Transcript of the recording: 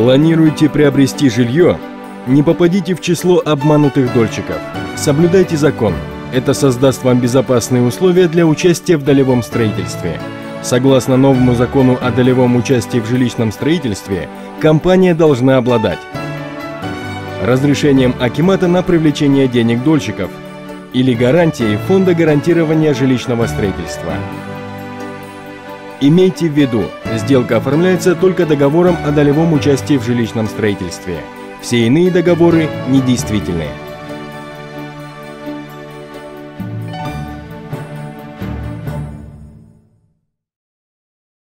Планируете приобрести жилье? Не попадите в число обманутых дольщиков. Соблюдайте закон. Это создаст вам безопасные условия для участия в долевом строительстве. Согласно новому закону о долевом участии в жилищном строительстве, компания должна обладать разрешением Акимата на привлечение денег дольщиков или гарантией Фонда гарантирования жилищного строительства. Имейте в виду, сделка оформляется только договором о долевом участии в жилищном строительстве. Все иные договоры недействительны.